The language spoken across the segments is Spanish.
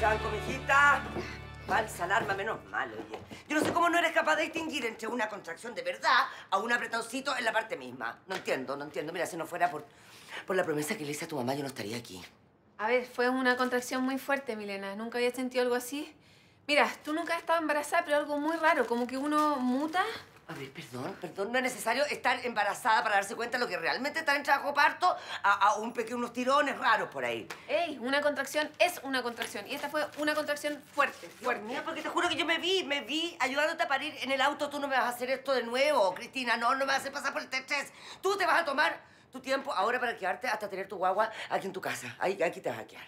Chanco, mijita. Falsa alarma, menos mal, oye. Yo no sé cómo no eres capaz de distinguir entre una contracción de verdad a un apretoncito en la parte misma. No entiendo, no entiendo. Mira, si no fuera por, por la promesa que le hice a tu mamá, yo no estaría aquí. A ver, fue una contracción muy fuerte, Milena. Nunca había sentido algo así. Mira, tú nunca has estado embarazada, pero algo muy raro, como que uno muta. A ver, perdón, perdón. No es necesario estar embarazada para darse cuenta de lo que realmente está en trabajo parto a, a un pequeño, unos tirones raros por ahí. Ey, una contracción es una contracción. Y esta fue una contracción fuerte, fuerte. Mira, porque te juro que yo me vi, me vi ayudándote a parir en el auto. Tú no me vas a hacer esto de nuevo, Cristina. No, no me vas a hacer pasar por el estrés. Tú te vas a tomar tu tiempo ahora para quedarte hasta tener tu guagua aquí en tu casa. Ahí, aquí te vas a quedar.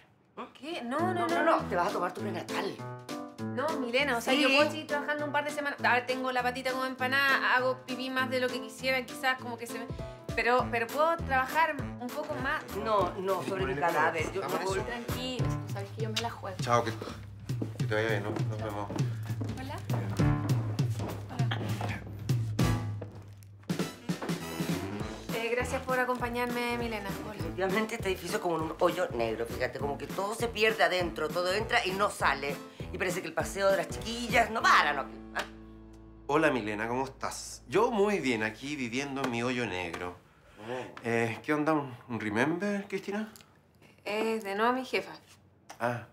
¿Qué? No, no, No, no, te vas a tomar tu prenatal. No, Milena, o sea, Sí. yo puedo seguir trabajando un par de semanas. A ver, tengo la patita como empanada, hago pipí más de lo que quisiera, quizás como que se me... Pero, pero puedo trabajar un poco más. No, no, sobre mi cadáver. Yo en voy- tú sabes que yo me la juego. Chao, que, que te vaya bien, ¿no? Nos vemos. Hola. Eh, gracias por acompañarme, Milena. Hola. Efectivamente, este edificio es como un hoyo negro, fíjate, como que todo se pierde adentro, todo entra y no sale. Y parece que el paseo de las chiquillas no para, ¿no? Ah, Hola, Milena, ¿cómo estás? Yo muy bien, aquí viviendo en mi hoyo negro. Eh, ¿Qué onda? ¿Un remember, Cristina? Es de nuevo mi jefa. Ah,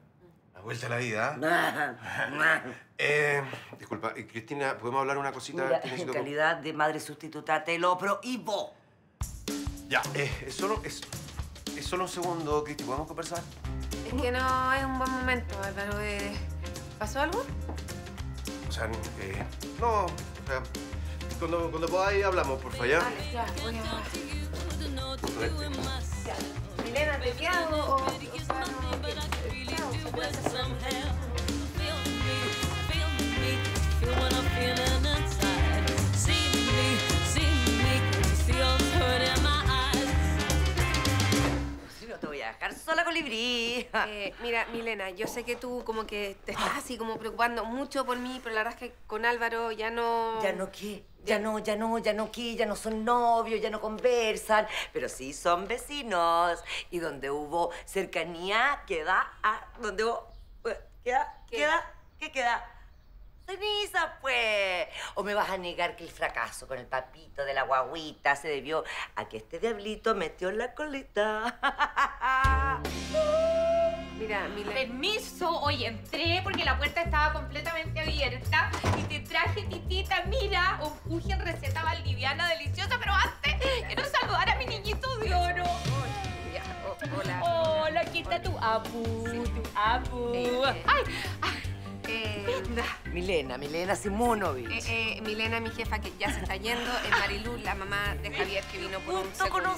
la vuelta a la vida. ah. Eh, disculpa, eh, Cristina, ¿podemos hablar una cosita? Mira, en calidad de madre sustituta te lo prohíbo. Ya, eh, es, solo, es, es solo un segundo, Cristi, ¿podemos conversar? Es que no es un buen momento, Álvaro. Eh, ¿Pasó algo? O sea, eh, no, o sea, cuando, cuando podáis hablamos, por favor, ¿ya? Vale, ya, voy a... Suerte. Ya. Milena, ¿te quedas o, o, o sea, no, ¿qué? ¿Qué hago? sola, colibrí. Eh, mira, Milena, yo sé que tú como que te estás así como preocupando mucho por mí, pero la verdad es que con Álvaro ya no... Ya no qué, ya no, ya no, ya no qué, ya no son novios, ya no conversan, pero sí son vecinos. Y donde hubo cercanía, queda, ah, donde hubo, eh, queda, ¿Qué? queda, ¿qué queda? Ceniza, pues. ¿O me vas a negar que el fracaso con el papito de la guaguita se debió a que este diablito metió la colita? Mira, Milena... Permiso, hoy entré porque la puerta estaba completamente abierta y te traje, titita, mira, un kuchen receta valdiviana deliciosa, pero antes quiero saludar a mi niñito de oro. Hola. Hola, aquí está tu abu, tu abu. Ay, ay, Eh, Milena, Milena Simonovich. eh, eh, Milena, mi jefa, que ya se está yendo, es Marilu, la mamá de Javier, que vino por un segundo.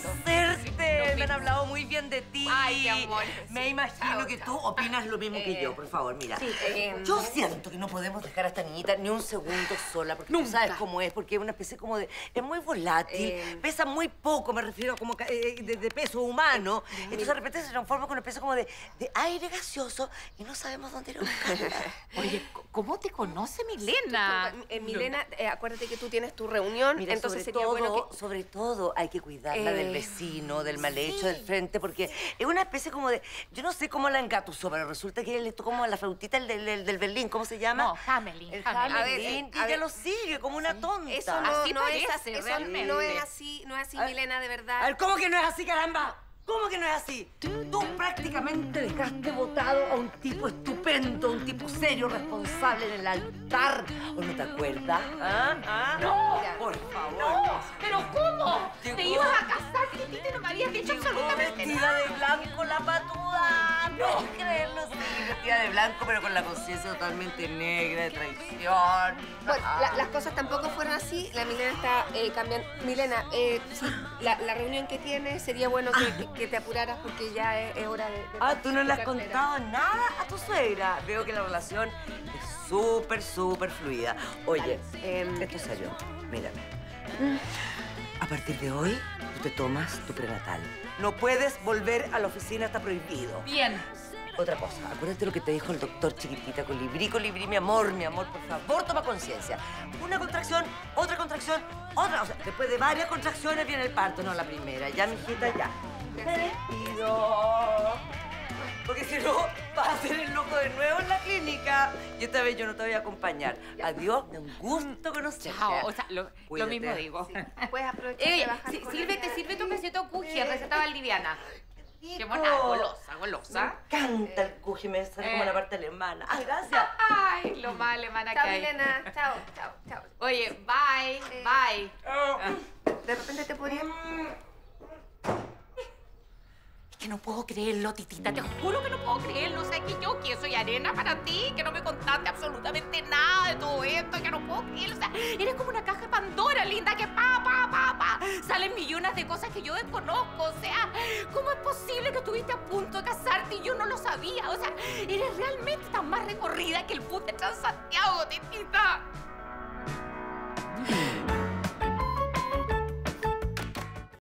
Me han hablado muy bien de ti. Ay, qué amor. Me imagino Chao, que chao. tú opinas lo mismo que Eh, yo, por favor, mira. sí, eh, yo siento que no podemos dejar a esta niñita ni un segundo sola, porque tú Nunca. sabes cómo es, porque es una especie como de... Es muy volátil, Eh. pesa muy poco, me refiero como ca- eh, de, de peso humano. Eh, Entonces de repente se transforma con una especie como de, de aire gaseoso y no sabemos dónde a buscarla. Oye, ¿cómo te conoce Milena? Eh, Milena, eh, acuérdate que tú tienes tu reunión, Mira, entonces sobre sería todo, bueno que... sobre todo hay que cuidarla Eh, del vecino, del mal hecho del frente, porque es una especie como de, yo no sé cómo la engatusó, pero resulta que le tocó como la flautita el del, del, del Berlín, ¿cómo se llama? No, Hamelin. El Hamelin. Hamelin, A ver, y ella lo sigue como una tonta. Eso no, Así no es así, eso realmente. no es así, no es así. Milena, de A verdad. ver, ¿cómo que no es así, caramba? ¿Cómo que no es así? Tú prácticamente dejaste votado a un tipo estupendo, un tipo serio, responsable en el altar. ¿O no te acuerdas? ¿Ah? ¿Ah? No. Por favor. No, pero ¿cómo? Llegó- Te ibas a casar, Titita, no me habías dicho absolutamente vestida nada. de blanco la patuda. No puedes creerlo. Vestida de blanco, pero con la conciencia totalmente negra de traición. Bueno, la- las cosas tampoco fueron así. La Milena está eh, cambiando. Milena, eh, sí, la, la reunión que tienes sería bueno que, que- que te apuraras porque ya es, es hora de, de Ah, tú no le has cartera. contado nada a tu suegra. Veo que la relación es súper, súper fluida. Oye, Em, esto es serio. Mírame. A partir de hoy, tú te tomas tu prenatal. No puedes volver a la oficina, está prohibido. Bien. Otra cosa, acuérdate lo que te dijo el doctor chiquitita, colibrí, colibrí, mi amor, mi amor, por favor, toma conciencia. Una contracción, otra contracción, otra. O sea, después de varias contracciones viene el parto, no la primera. Ya, mijita, ya. Me despido. Porque si no, vas a ser el loco de nuevo en la clínica. Y esta vez yo no te voy a acompañar. Adiós, un gusto conocerte. Chao, o sea, lo, mismo digo. Puedes aprovechar Eh, de bajar sí, sírvete, sírvete un besito cuji, receta valdiviana. Qué Rico. buena, golosa, golosa. Me encanta el me sale como Eh. la parte alemana. Ay, gracias. Ay, lo más alemana que Chao, hay. Milena. Chao, chao, chao. Oye, bye, Eh. bye. De repente te podría... Es que no puedo creerlo, titita, te juro que no puedo creerlo. O sea, que yo, que soy arena para ti, que no me contaste absolutamente nada de todo esto, que no puedo creerlo. O sea, eres como una caja de Pandora, linda, que pa, pa, pa, pa. Salen millones de cosas que yo desconozco. O sea, ¿cómo es posible que estuviste a punto de casarte y yo no lo sabía? O sea, eres realmente tan más recorrida que el puente Transantiago, titita.